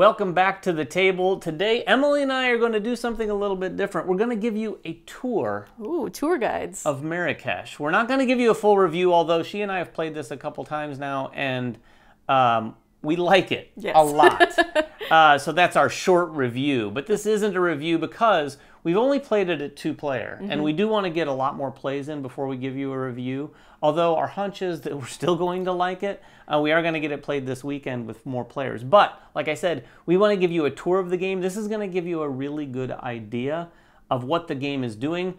Welcome back to the table. Today, Emily and I are going to do something a little bit different. We're going to give you a tour Ooh, tour guides. of Marrakesh. We're not going to give you a full review, although she and I have played this a couple times now, and um, we like it Yes. a lot. uh, so that's our short review. But this isn't a review because we've only played it at two player, and we do want to get a lot more plays in before we give you a review. Although our hunch is that we're still going to like it, uh, we are going to get it played this weekend with more players. But like I said, we want to give you a tour of the game. This is going to give you a really good idea of what the game is doing,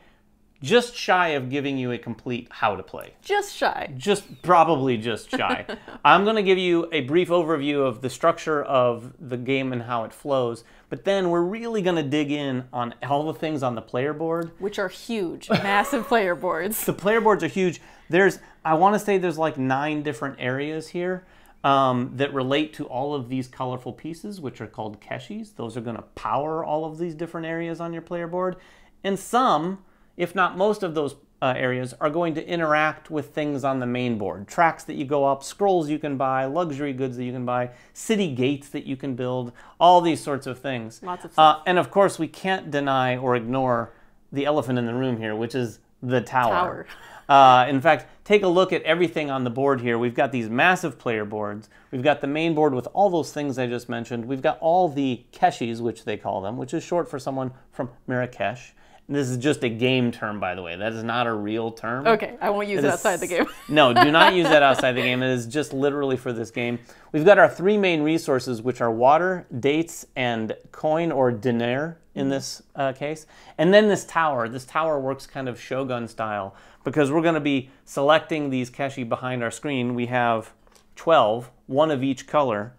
just shy of giving you a complete how to play Just shy. just probably just shy. I'm going to give you a brief overview of the structure of the game and how it flows, but then we're really going to dig in on all the things on the player board. Which are huge, massive player boards. The player boards are huge. There's, I want to say there's like nine different areas here um, that relate to all of these colorful pieces, which are called keshis. Those are going to power all of these different areas on your player board. And some, if not most of those uh, areas, are going to interact with things on the main board. Tracks that you go up, scrolls you can buy, luxury goods that you can buy, city gates that you can build, all these sorts of things. Lots of Uh, and of course, we can't deny or ignore the elephant in the room here, which is the Tower. uh, in fact, take a look at everything on the board here. We've got these massive player boards. We've got the main board with all those things I just mentioned. We've got all the keshis, which they call them, which is short for someone from Marrakesh. This is just a game term, by the way. That is not a real term. Okay, I won't use it, is- outside the game. no, do not use that outside the game. It is just literally for this game. We've got our three main resources, which are water, dates, and coin or dinar in this uh, case. And then this tower. This tower works kind of Shogun style because we're going to be selecting these keshi behind our screen. We have 12, one of each color,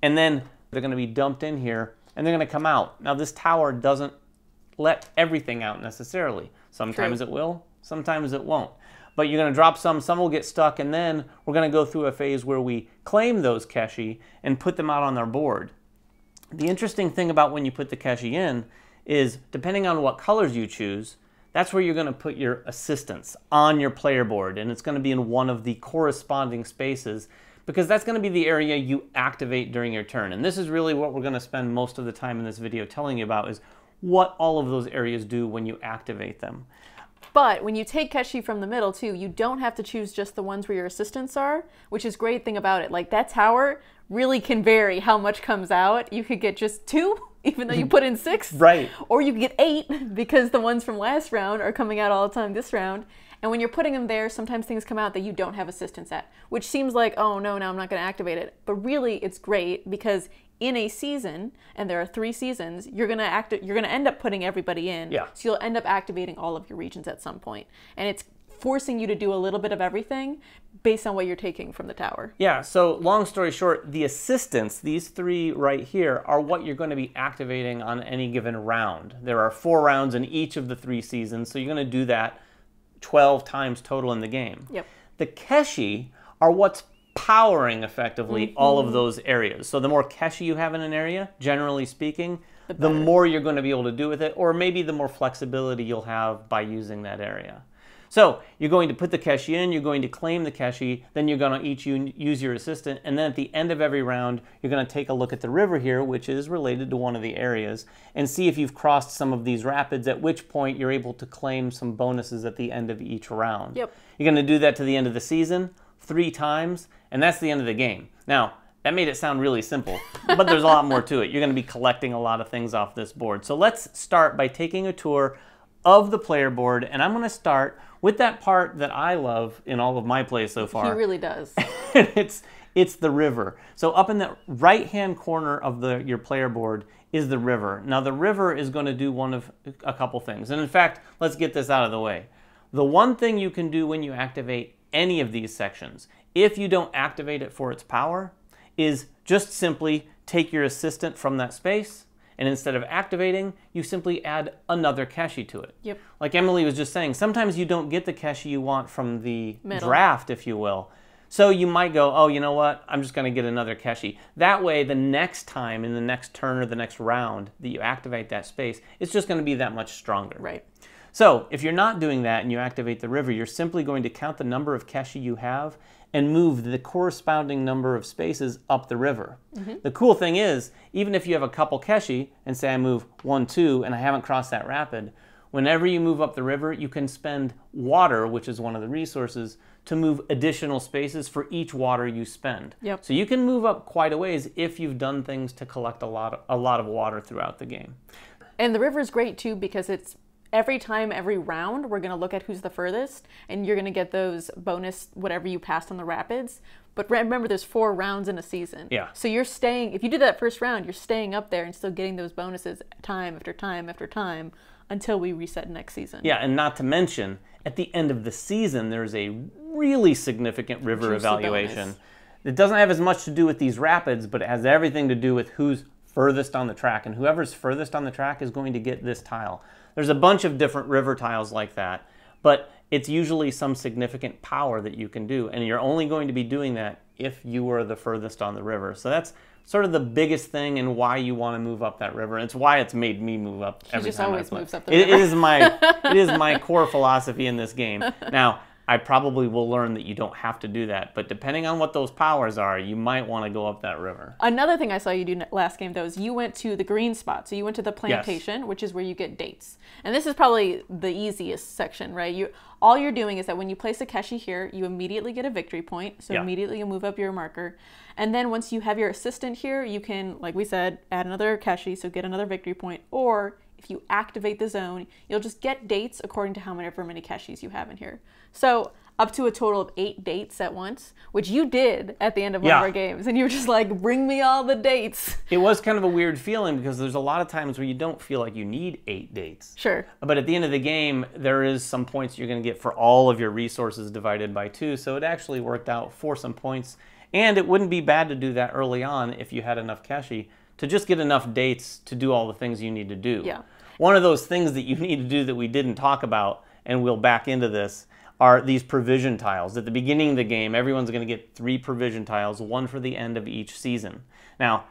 and then they're going to be dumped in here and they're going to come out. Now, this tower doesn't let everything out necessarily. Sometimes True. it will, sometimes it won't. But you're going to drop some, some will get stuck, and then we're going to go through a phase where we claim those keshi and put them out on our board. The interesting thing about when you put the keshi in is depending on what colors you choose, that's where you're going to put your assistants on your player board, and it's going to be in one of the corresponding spaces because that's going to be the area you activate during your turn. And this is really what we're going to spend most of the time in this video telling you about is what all of those areas do when you activate them. But when you take Keshi from the middle too, you don't have to choose just the ones where your assistants are, which is great thing about it. Like that tower really can vary how much comes out. You could get just two, even though you put in six. Right. Or you could get eight because the ones from last round are coming out all the time this round. And when you're putting them there, sometimes things come out that you don't have assistants at, which seems like, oh no, now I'm not going to activate it. But really, it's great because in a season, and there are three seasons, you're gonna act. You're gonna end up putting everybody in. Yeah. So you'll end up activating all of your regions at some point, and it's forcing you to do a little bit of everything based on what you're taking from the tower. Yeah, so long story short, the assistants, these three right here, are what you're going to be activating on any given round. There are four rounds in each of the three seasons, so you're going to do that 12 times total in the game. Yep. The Keshi are what's powering effectively all of mm-hmm. those areas. So the more Keshi you have in an area, generally speaking, the, more you're going to be able to do with it, or maybe the more flexibility you'll have by using that area. So you're going to put the Keshi in, you're going to claim the Keshi, then you're going to each use your assistant, and then at the end of every round, you're going to take a look at the river here, which is related to one of the areas, and see if you've crossed some of these rapids, at which point you're able to claim some bonuses at the end of each round. Yep. You're going to do that to the end of the season three times, and that's the end of the game. Now, that made it sound really simple, but there's a lot more to it. You're going to be collecting a lot of things off this board. So let's start by taking a tour of the player board, and I'm going to start with that part that I love in all of my plays so far. He really does. it's it's the river. So up in the right-hand corner of the your player board is the river. Now the river is going to do one of a couple things. And in fact, let's get this out of the way. The one thing you can do when you activate any of these sections, if you don't activate it for its power, is just simply take your assistant from that space and instead of activating, you simply add another keshi to it. Yep. Like Emily was just saying, sometimes you don't get the keshi you want from the Middle. draft, if you will. So you might go, oh, you know what? I'm just going to get another keshi. That way, the next time in the next turn or the next round that you activate that space, it's just going to be that much stronger. right. So if you're not doing that and you activate the river, you're simply going to count the number of keshi you have and move the corresponding number of spaces up the river. Mm-hmm. The cool thing is, even if you have a couple keshi, and say I move one, two, and I haven't crossed that rapid, whenever you move up the river, you can spend water, which is one of the resources, to move additional spaces for each water you spend. Yep. So you can move up quite a ways if you've done things to collect a lot of, a lot of water throughout the game. And the river is great too because it's every time, every round, we're going to look at who's the furthest, and you're going to get those bonus whatever you passed on the rapids. But remember, there's four rounds in a season. Yeah. So you're staying, if you did that first round, you're staying up there and still getting those bonuses time after time after time until we reset next season. Yeah, and not to mention, at the end of the season, there's a really significant river Juicy evaluation. bonus. It doesn't have as much to do with these rapids, but it has everything to do with who's furthest on the track. And whoever's furthest on the track is going to get this tile. There's a bunch of different river tiles like that, but it's usually some significant power that you can do. And you're only going to be doing that if you are the furthest on the river. So that's sort of the biggest thing and why you want to move up that river. And it's why it's made me move up every just time always moves up the It- river. it is my it is my core philosophy in this game. Now, I probably will learn that you don't have to do that, but depending on what those powers are, you might want to go up that river. Another thing I saw you do last game though is you went to the green spot. So you went to the plantation, which is where you get dates. And this is probably the easiest section, right? You all you're doing is that when you place a keshi here, you immediately get a victory point. So Yeah. immediately you move up your marker. And then once you have your assistant here, you can, like we said, add another keshi, so get another victory point. Or if you activate the zone, you'll just get dates according to how many, however many keshis you have in here. So up to a total of eight dates at once, which you did at the end of one Yeah. of our games. And you were just like, bring me all the dates. It was kind of a weird feeling because there's a lot of times where you don't feel like you need eight dates. Sure. But at the end of the game, there is some points you're going to get for all of your resources divided by two. So it actually worked out for some points. And it wouldn't be bad to do that early on if you had enough keshi to just get enough dates to do all the things you need to do. Yeah. One of those things that you need to do that we didn't talk about, and we'll back into this, are these provision tiles. At the beginning of the game, everyone's going to get three provision tiles, one for the end of each season. Now,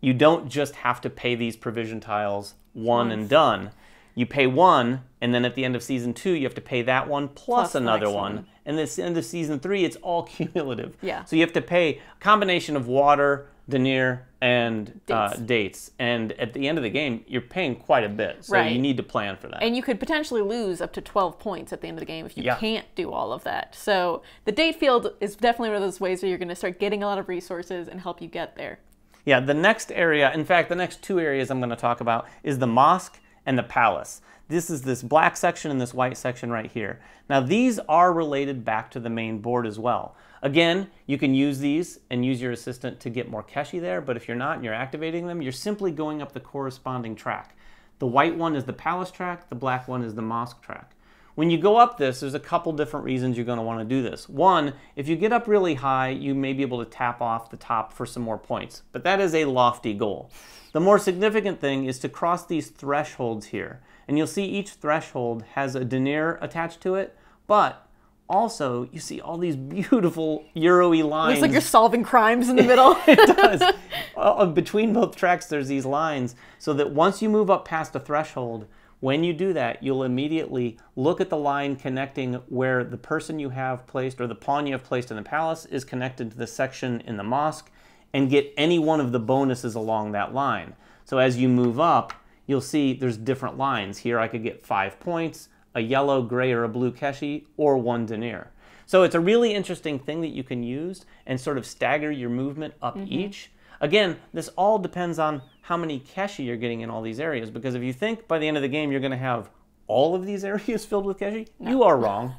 you don't just have to pay these provision tiles one and done. You pay one, and then at the end of season two, you have to pay that one plus, Plus another one. one. And this end of season three, it's all cumulative. Yeah. So you have to pay a combination of water, dinar, and uh, Dates. dates. And at the end of the game, you're paying quite a bit. So Right. you need to plan for that. And you could potentially lose up to 12 points at the end of the game if you Yeah. can't do all of that. So the date field is definitely one of those ways where you're going to start getting a lot of resources and help you get there. Yeah, the next area, in fact, the next two areas I'm going to talk about is the mosque and the palace. This is this black section and this white section right here. Now, these are related back to the main board as well. Again, you can use these and use your assistant to get more keshi there, but if you're not and you're activating them, you're simply going up the corresponding track. The white one is the palace track, the black one is the mosque track. When you go up this, there's a couple different reasons you're going to want to do this. One, if you get up really high, you may be able to tap off the top for some more points, but that is a lofty goal. The more significant thing is to cross these thresholds here. And you'll see each threshold has a dinar attached to it, but also you see all these beautiful Euro-y lines. Looks like you're solving crimes in the middle. it does. Uh, between both tracks, there's these lines so that once you move up past a threshold, when you do that, you'll immediately look at the line connecting where the person you have placed or the pawn you have placed in the palace is connected to the section in the mosque and get any one of the bonuses along that line. So as you move up, you'll see there's different lines. Here I could get five points, a yellow, gray, or a blue keshi, or one dinar. So it's a really interesting thing that you can use and sort of stagger your movement up mm-hmm. each. Again, this all depends on how many keshi you're getting in all these areas because if you think by the end of the game you're going to have all of these areas filled with keshi, you are wrong.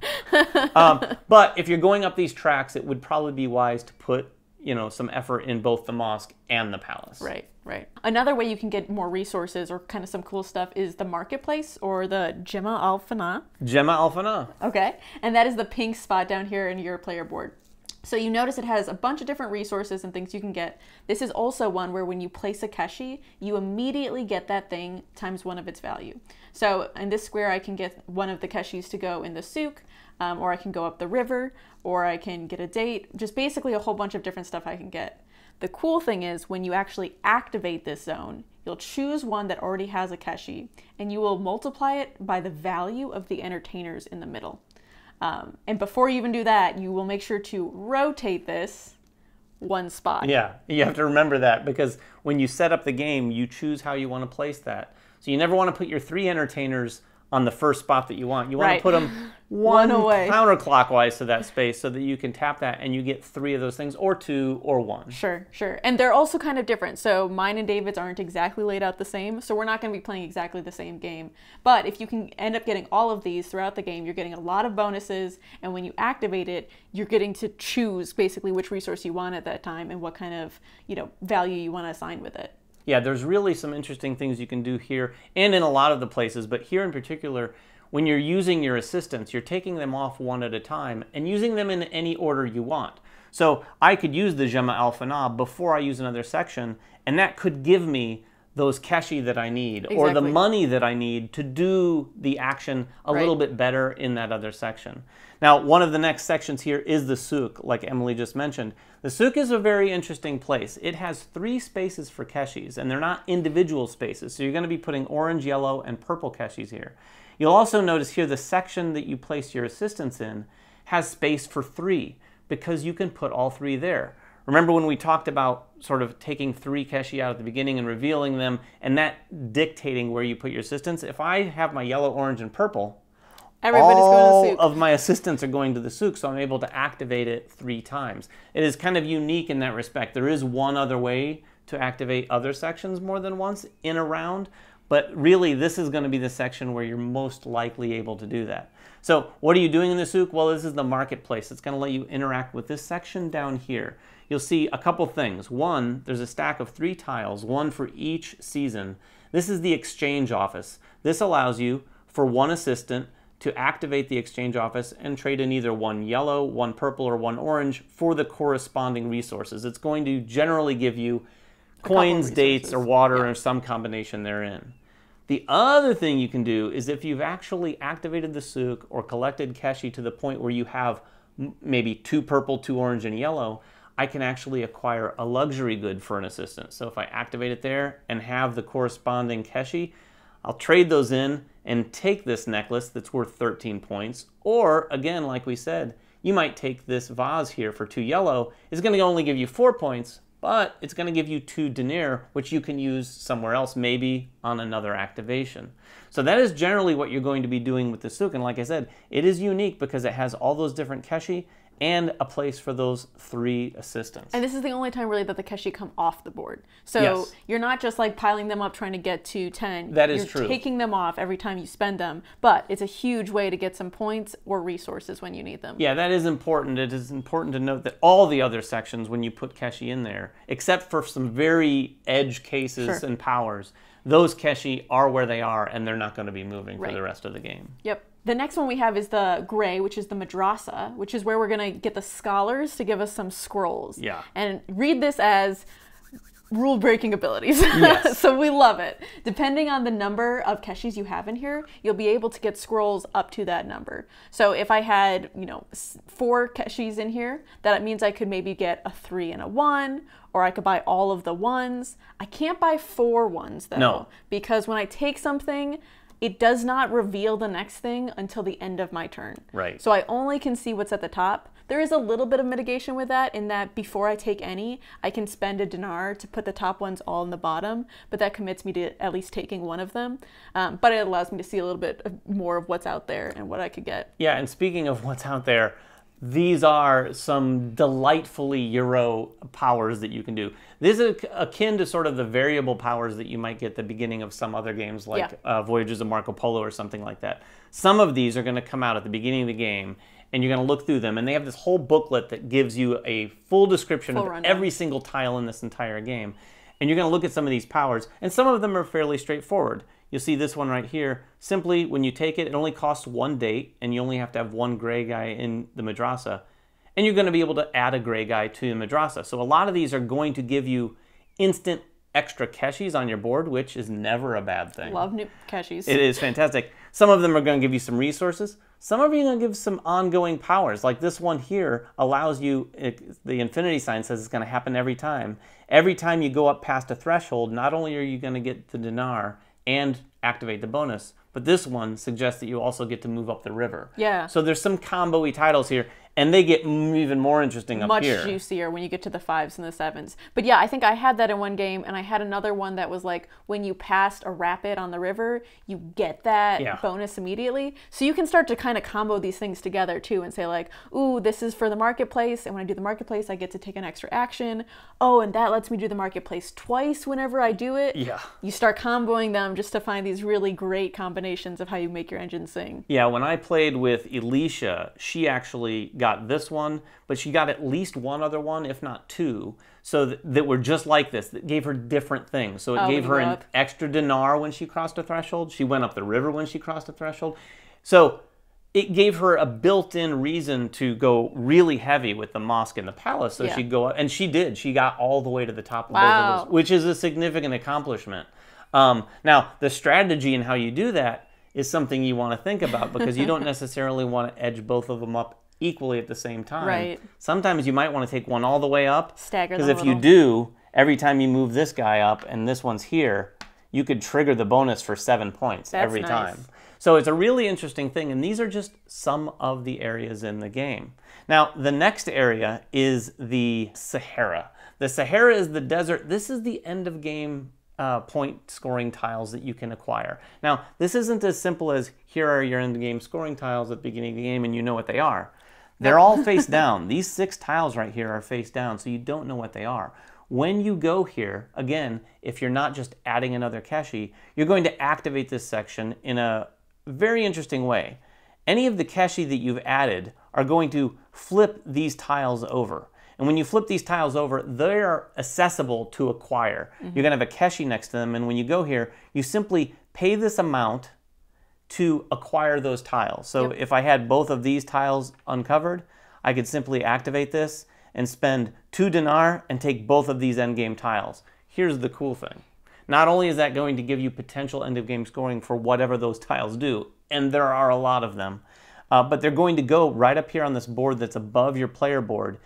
um, but if you're going up these tracks, it would probably be wise to put you know some effort in both the mosque and the palace. right, right. Another way you can get more resources or kind of some cool stuff is the marketplace or the Gemma Al Fana. Gemma Alfana. Okay. And that is the pink spot down here in your player board. So you notice it has a bunch of different resources and things you can get. This is also one where when you place a keshi, you immediately get that thing times one of its value. So in this square, I can get one of the keshis to go in the souk, um, or I can go up the river, or I can get a date. Just basically a whole bunch of different stuff I can get. The cool thing is when you actually activate this zone, you'll choose one that already has a keshi, and you will multiply it by the value of the entertainers in the middle. Um, and before you even do that, you will make sure to rotate this one spot. Yeah, you have to remember that because when you set up the game, you choose how you want to place that. So you never want to put your three entertainers on the first spot that you want. You want Right. to put them one, One away. counterclockwise to that space so that you can tap that and you get three of those things, or two, or one. Sure, sure. And they're also kind of different. So mine and David's aren't exactly laid out the same. So we're not going to be playing exactly the same game. But if you can end up getting all of these throughout the game, you're getting a lot of bonuses. And when you activate it, you're getting to choose basically which resource you want at that time and what kind of, you know, value you want to assign with it. Yeah, there's really some interesting things you can do here and in a lot of the places, but here in particular, when you're using your assistants, you're taking them off one at a time and using them in any order you want. So I could use the Gemma Knob before I use another section, and that could give me those keshi that I need or the money that I need to do the action a little bit better in that other section. Now, one of the next sections here is the souk, like Emily just mentioned. The souk is a very interesting place. It has three spaces for keshis, and they're not individual spaces. So you're going to be putting orange, yellow, and purple keshis here. You'll also notice here the section that you place your assistants in has space for three because you can put all three there. Remember when we talked about sort of taking three keshi out at the beginning and revealing them and that dictating where you put your assistants? If I have my yellow, orange, and purple, Everybody's all going to the souk. of my assistants are going to the souk, so I'm able to activate it three times. It is kind of unique in that respect. There is one other way to activate other sections more than once in a round, but really this is going to be the section where you're most likely able to do that. So what are you doing in the souk? Well, this is the marketplace. It's going to let you interact with this section down here. You'll see a couple things. One, there's a stack of three tiles, one for each season. This is the exchange office. This allows you for one assistant to activate the exchange office and trade in either one yellow, one purple, or one orange for the corresponding resources. It's going to generally give you coins, dates, or water, or some combination therein. The other thing you can do is if you've actually activated the souk or collected keshi to the point where you have maybe two purple, two orange, and yellow, I can actually acquire a luxury good for an assistant. So if I activate it there and have the corresponding keshi, I'll trade those in and take this necklace that's worth 13 points. Or, again, like we said, you might take this vase here for two yellow. It's going to only give you four points, but it's going to give you two dinar, which you can use somewhere else, maybe on another activation. So that is generally what you're going to be doing with the souk. And like I said, it is unique because it has all those different keshi and a place for those three assistants. And this is the only time really that the keshi come off the board. So Yes. you're not just like piling them up trying to get to 10. That is you're true. taking them off every time you spend them. But it's a huge way to get some points or resources when you need them. Yeah, that is important. It is important to note that all the other sections, when you put Keshi in there, except for some very edge cases Sure. and powers, those Keshi are where they are and they're not going to be moving for the rest of the game. Yep. The next one we have is the gray, which is the madrasa, which is where we're going to get the scholars to give us some scrolls. Yeah. And read this as rule breaking abilities. Yes. so we love it. Depending on the number of keshis you have in here, you'll be able to get scrolls up to that number. So if I had, you know, four keshis in here, that means I could maybe get a three and a one, or I could buy all of the ones. I can't buy four ones though, No. because when I take something, it does not reveal the next thing until the end of my turn. Right. So I only can see what's at the top. There is a little bit of mitigation with that in that before I take any, I can spend a dinar to put the top ones all in the bottom, but that commits me to at least taking one of them. Um, but it allows me to see a little bit more of what's out there and what I could get. Yeah, and speaking of what's out there, these are some delightfully Euro powers that you can do. This is akin to sort of the variable powers that you might get at the beginning of some other games like Yeah. uh, Voyages of Marco Polo or something like that. Some of these are going to come out at the beginning of the game, and you're going to look through them, and they have this whole booklet that gives you a full description Full of rundown. every single tile in this entire game. And you're going to look at some of these powers, and some of them are fairly straightforward. You'll see this one right here. Simply, when you take it, it only costs one date, and you only have to have one gray guy in the madrasa. And you're going to be able to add a gray guy to the madrasa. So a lot of these are going to give you instant extra keshis on your board, which is never a bad thing. Love new keshis. It is fantastic. Some of them are going to give you some resources. Some of you are going to give some ongoing powers. Like this one here allows you, it, the infinity sign says it's going to happen every time. Every time you go up past a threshold, not only are you going to get the dinar and activate the bonus. But this one suggests that you also get to move up the river. Yeah. So there's some combo-y titles here, and they get even more interesting up much here. juicier when you get to the fives and the sevens. But yeah, I think I had that in one game, and I had another one that was like when you passed a rapid on the river, you get that Yeah. bonus immediately. So you can start to kind of combo these things together too, and say like, "Ooh, this is for the marketplace, and when I do the marketplace, I get to take an extra action. Oh, and that lets me do the marketplace twice whenever I do it." Yeah. You start comboing them just to find these really great combinations of how you make your engine sing. Yeah, when I played with Elisha, she actually got this one, but she got at least one other one, if not two, so that, that were just like this, that gave her different things. So it Oh, gave her an up. extra dinar when she crossed a threshold. She went up the river when she crossed a threshold. So it gave her a built-in reason to go really heavy with the mosque and the palace. So Yeah. she'd go up, and she did. She got all the way to the top of both of those, which is a significant accomplishment. Um, now, the strategy and how you do that is something you want to think about because you don't necessarily want to edge both of them up equally at the same time. Right. Sometimes you might want to take one all the way up. Stagger Because if a you do, every time you move this guy up and this one's here, you could trigger the bonus for seven points That's every nice. time. So it's a really interesting thing, and these are just some of the areas in the game. Now, the next area is the Sahara. The Sahara is the desert. This is the end of game uh, point scoring tiles that you can acquire. Now, this isn't as simple as here are your end game scoring tiles at the beginning of the game and you know what they are. They're all face down. These six tiles right here are face down, so you don't know what they are. When you go here, again, if you're not just adding another Keshi, you're going to activate this section in a very interesting way. Any of the Keshi that you've added are going to flip these tiles over. And when you flip these tiles over, they're accessible to acquire. You're mm-hmm. going to have a Keshi next to them, and when you go here, you simply pay this amount to acquire those tiles. So if I had both of these tiles uncovered, I could simply activate this and spend two dinar and take both of these endgame tiles. Here's the cool thing. Not only is that going to give you potential end of game scoring for whatever those tiles do, and there are a lot of them, uh, but they're going to go right up here on this board that's above your player board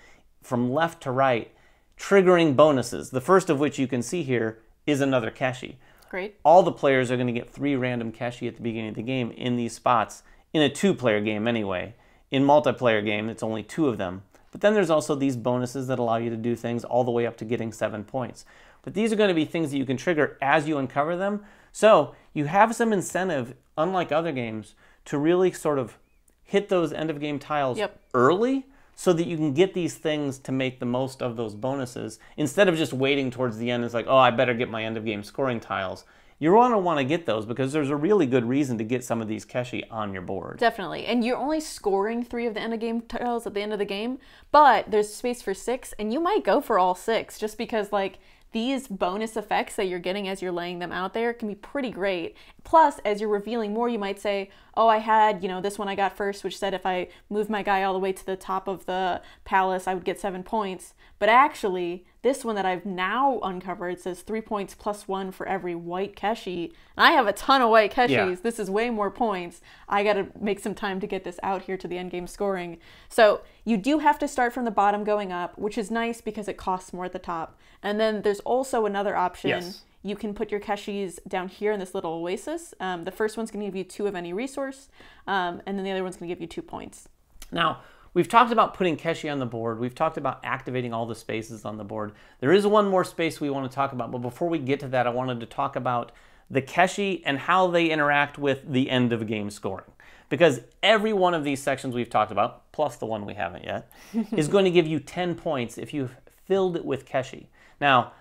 from left to right, triggering bonuses. The first of which you can see here is another Keshi Great. all the players are going to get three random Keshi at the beginning of the game in these spots in a two player game anyway. In multiplayer game, it's only two of them. But then there's also these bonuses that allow you to do things all the way up to getting seven points. But these are going to be things that you can trigger as you uncover them. So you have some incentive, unlike other games, to really sort of hit those end of game tiles Yep. early so that you can get these things to make the most of those bonuses instead of just waiting towards the end. It's like, oh, I better get my end of game scoring tiles. You're going to want to get those because there's a really good reason to get some of these Keshi on your board. Definitely. And you're only scoring three of the end of game tiles at the end of the game, but there's space for six, and you might go for all six just because, like, these bonus effects that you're getting as you're laying them out there can be pretty great. Plus, as you're revealing more, you might say, Oh, I had, you know, this one I got first, which said if I move my guy all the way to the top of the palace, I would get seven points. But actually, this one that I've now uncovered says three points plus one for every white Keshi. And I have a ton of white Keshis. Yeah. This is way more points. I got to make some time to get this out here to the end game scoring. So you do have to start from the bottom going up, which is nice because it costs more at the top. And then there's also another option. Yes. You can put your Keshis down here in this little oasis. Um, the first one's going to give you two of any resource, um, and then the other one's going to give you two points. Now, we've talked about putting Keshi on the board. We've talked about activating all the spaces on the board. There is one more space we want to talk about, but before we get to that, I wanted to talk about the Keshi and how they interact with the end of game scoring. Because every one of these sections we've talked about, plus the one we haven't yet, is going to give you 10 points if you've filled it with Keshi. Now,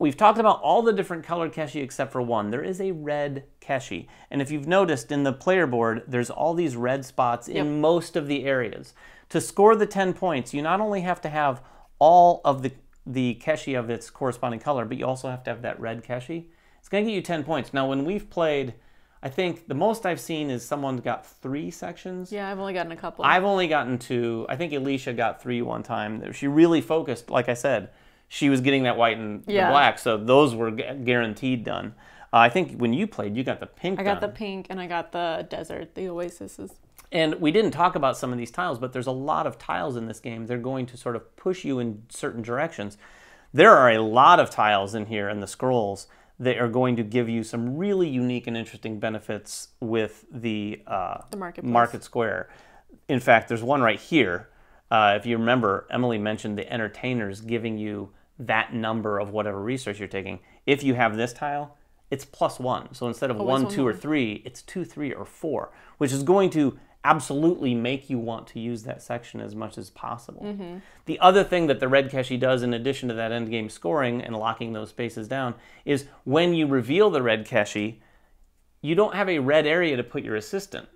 We've talked about all the different colored Keshi except for one. There is a red Keshi. And if you've noticed in the player board, there's all these red spots Yep. in most of the areas. To score the 10 points, you not only have to have all of the, the Keshi of its corresponding color, but you also have to have that red Keshi. It's going to get you 10 points. Now, when we've played, I think the most I've seen is someone's got three sections. Yeah, I've only gotten a couple. I've only gotten two. I think Alicia got three one time. She really focused, like I said, she was getting that white and the Yeah. black, so those were guaranteed done. Uh, I think when you played, you got the pink I got the pink and I got the desert, the oases. And we didn't talk about some of these tiles, but there's a lot of tiles in this game. They're going to sort of push you in certain directions. There are a lot of tiles in here in the scrolls that are going to give you some really unique and interesting benefits with the, uh, The market square. In fact, there's one right here. Uh, if you remember, Emily mentioned the entertainers giving you that number of whatever resource you're taking. If you have this tile, it's plus one. So instead of one, one, two, or three, it's two, three, or four, which is going to absolutely make you want to use that section as much as possible. Mm-hmm. The other thing that the red Keshi does, in addition to that end game scoring and locking those spaces down, is when you reveal the red Keshi, you don't have a red area to put your assistant.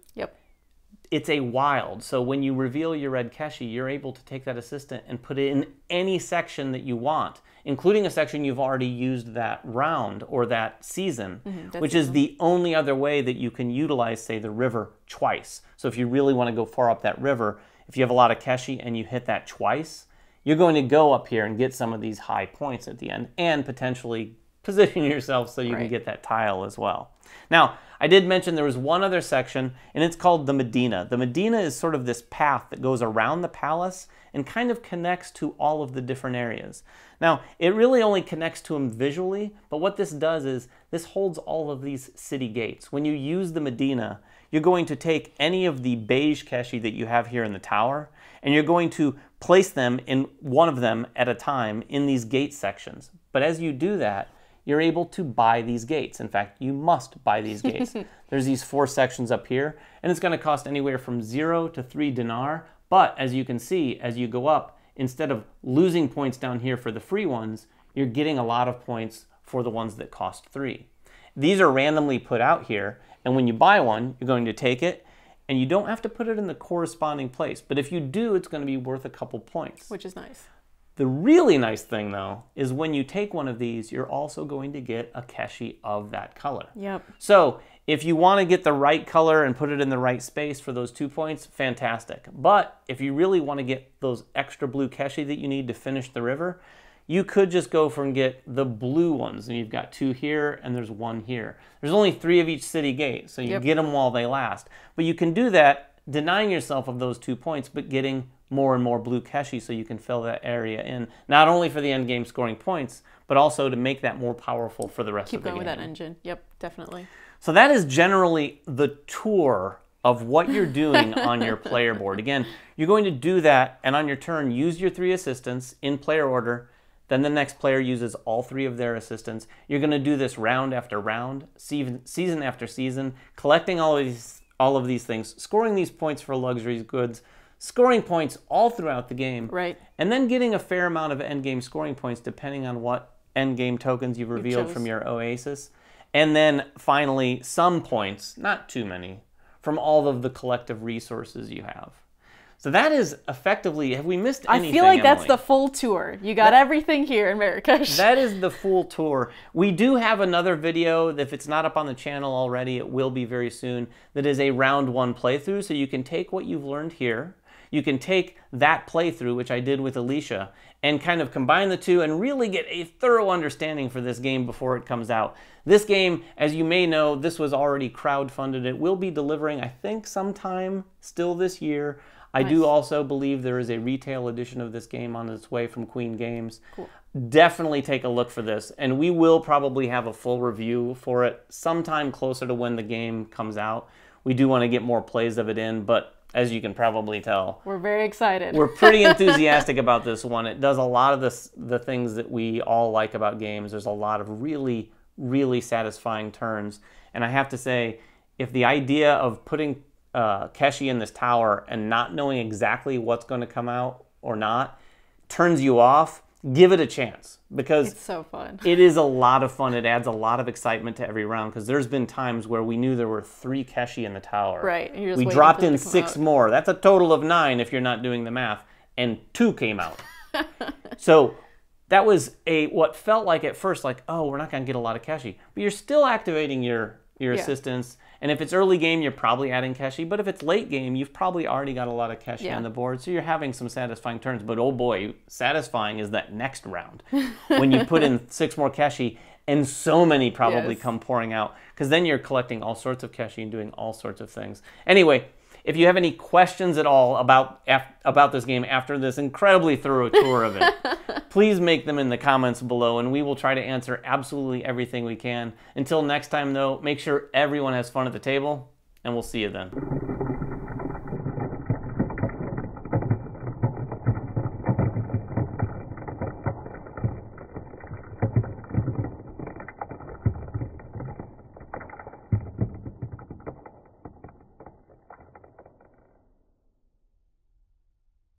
It's a wild. So when you reveal your red Keshi, you're able to take that assistant and put it in any section that you want, including a section you've already used that round or that season, mm-hmm, that which is the only other way that you can utilize, say, the river twice. So if you really want to go far up that river, if you have a lot of Keshi and you hit that twice, you're going to go up here and get some of these high points at the end and potentially position yourself so you can get that tile as well. Now, I did mention there was one other section, and it's called the Medina. The Medina is sort of this path that goes around the palace and kind of connects to all of the different areas. Now, it really only connects to them visually, but what this does is this holds all of these city gates. When you use the Medina, you're going to take any of the beige keshi that you have here in the tower, and you're going to place them in one of them at a time in these gate sections. But as you do that, you're able to buy these gates. In fact, you must buy these gates. There's these four sections up here, and it's going to cost anywhere from zero to three dinar. But as you can see, as you go up, instead of losing points down here for the free ones, you're getting a lot of points for the ones that cost three. These are randomly put out here, and when you buy one, you're going to take it, and you don't have to put it in the corresponding place. But if you do, it's going to be worth a couple points. Which is nice. The really nice thing, though, is when you take one of these, you're also going to get a keshi of that color. Yep. So if you want to get the right color and put it in the right space for those two points, fantastic. But if you really want to get those extra blue keshi that you need to finish the river, you could just go for and get the blue ones. And you've got two here and there's one here. There's only three of each city gate, so you Yep. get them while they last. But you can do that denying yourself of those two points, but getting more and more blue keshi so you can fill that area in, not only for the end game scoring points, but also to make that more powerful for the rest Keep of the game. Keep going with that engine. Yep, definitely. So that is generally the tour of what you're doing on your player board. Again, you're going to do that, and on your turn, use your three assistants in player order. Then the next player uses all three of their assistants. You're going to do this round after round, season, season after season, collecting all of these all of these things, scoring these points for luxury goods, scoring points all throughout the game, Right. and then getting a fair amount of end game scoring points depending on what end game tokens you've revealed chose. from your Oasis. And then finally, some points, not too many, from all of the collective resources you have. So that is effectively, have we missed I feel like that's the full tour. You got everything here in Marrakesh. That is the full tour. We do have another video. If it's not up on the channel already, it will be very soon. That is a round one playthrough. So you can take what you've learned here. You can take that playthrough, which I did with Alicia, and kind of combine the two and really get a thorough understanding for this game before it comes out. This game, as you may know, this was already crowdfunded. It will be delivering, I think, sometime still this year. I do also believe there is a retail edition of this game on its way from Queen Games. Definitely take a look for this, and we will probably have a full review for it sometime closer to when the game comes out. We do want to get more plays of it in, but as you can probably tell, We're very excited. we're pretty enthusiastic about this one. It does a lot of the the things that we all like about games. There's a lot of really really satisfying turns, and I have to say, if the idea of putting uh, Keshi in this tower and not knowing exactly what's going to come out or not turns you off, give it a chance because it's so fun. it is a lot of fun. It adds a lot of excitement to every round because there's been times where we knew there were three Keshi in the tower. Right, we dropped in six out. more. That's a total of nine if you're not doing the math, and two came out. so that was a what felt like at first like oh we're not going to get a lot of Keshi, but you're still activating your your Yeah. assistants. And if it's early game, you're probably adding Keshi. But if it's late game, you've probably already got a lot of Keshi Yeah. on the board. So you're having some satisfying turns. But oh boy, satisfying is that next round when you put in six more Keshi and so many probably Yes. come pouring out because then you're collecting all sorts of Keshi and doing all sorts of things. Anyway, If you have any questions at all about about this game after this incredibly thorough tour of it, please make them in the comments below and we will try to answer absolutely everything we can. Until next time though, make sure everyone has fun at the table and we'll see you then.